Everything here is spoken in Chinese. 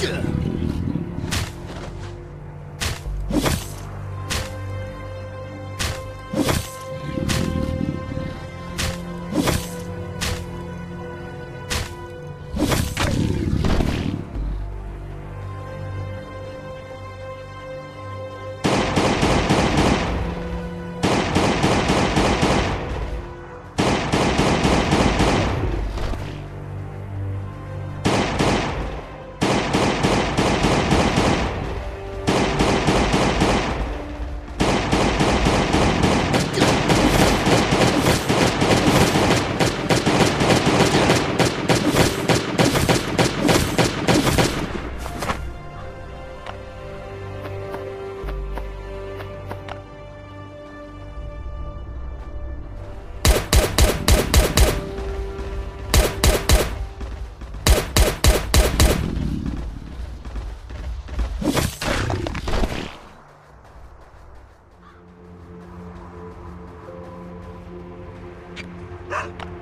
Yeah. 啊 啊